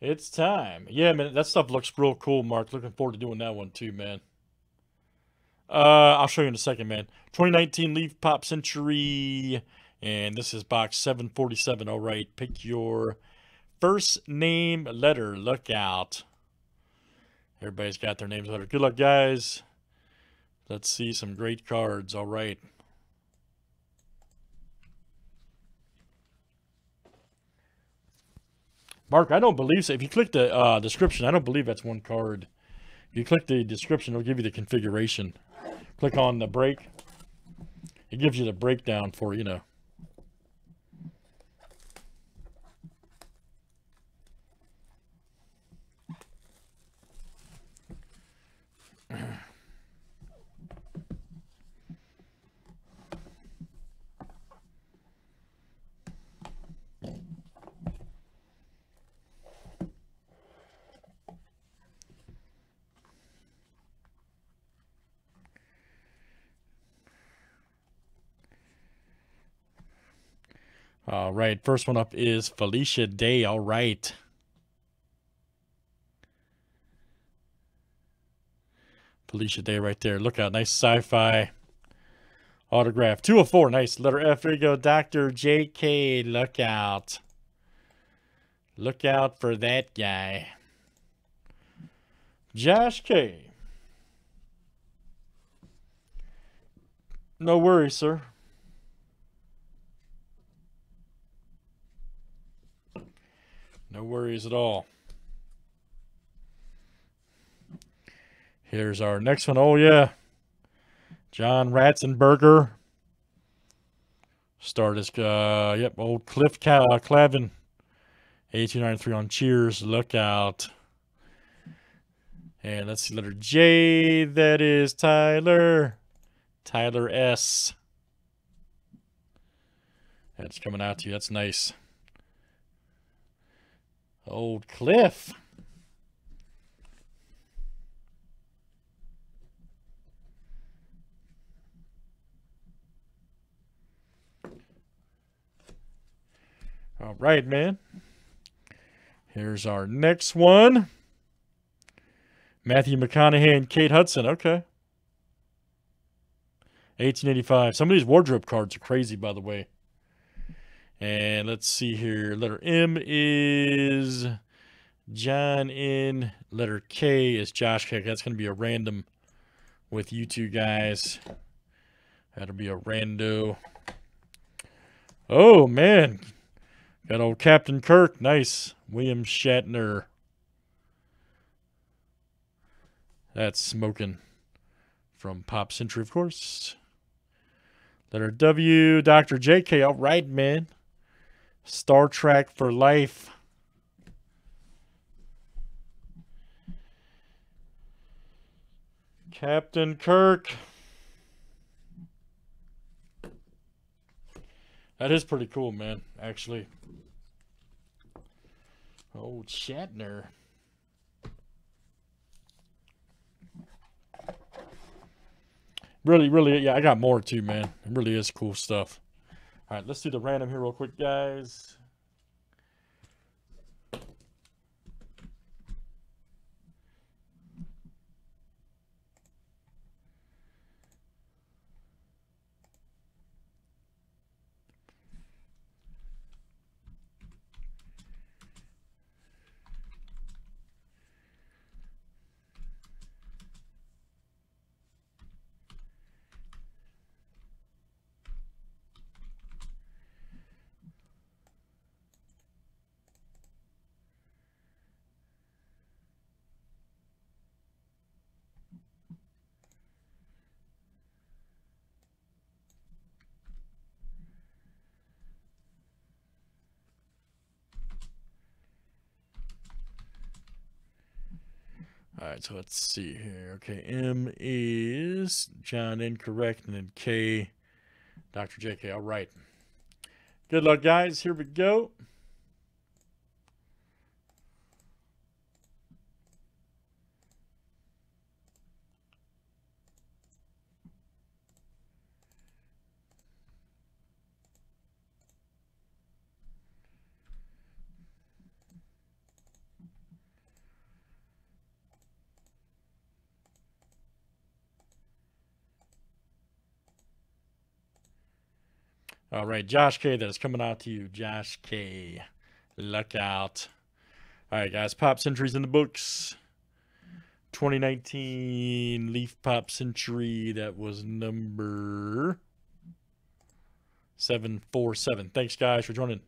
It's time. Yeah, man, that stuff looks real cool, Mark. Looking forward to doing that one too, man. Uh, I'll show you in a second, man. 2019 Leaf Pop Century, and this is box 747. All right, pick your first name letter. Look out. Everybody's got their names letter. Good luck, guys. Let's see some great cards. All right. Mark, I don't believe so. If you click the uh, description, I don't believe that's one card. If you click the description, it'll give you the configuration. Click on the break. It gives you the breakdown for, you know. All right, first one up is Felicia Day. All right. Felicia Day right there. Look out, nice sci-fi autograph. 204, nice. Letter F, there you go. Dr. J.K., look out. Look out for that guy. Josh K. No worries, sir. No worries at all. Here's our next one. Oh, yeah. John Ratzenberger. Start as, uh, yep, old Cliff uh, Clavin. 1893 on Cheers. Look out. And let's see, letter J. That is Tyler. Tyler S. That's coming out to you. That's nice. Old Cliff. All right, man. Here's our next one. Matthew McConaughey and Kate Hudson. Okay. 1885. Some of these wardrobe cards are crazy, by the way. And let's see here. Letter M is John N. Letter K is Josh K. That's going to be a random with you two guys. That'll be a rando. Oh, man. Got old Captain Kirk. Nice. William Shatner. That's smoking from Pop Century, of course. Letter W, Dr. JK. All right, man. Star Trek for life. Captain Kirk. That is pretty cool, man, actually. Oh, Shatner. Really, really, yeah, I got more too, man. It really is cool stuff. All right, let's do the random here real quick, guys. All right, so let's see here. Okay, M is John incorrect, and then K, Dr. JK. All right. Good luck, guys. Here we go. All right, Josh K. That is coming out to you, Josh K. Look out. All right, guys. Pop Centuries in the books. 2019 Leaf Pop Century. That was number 747. Thanks, guys, for joining.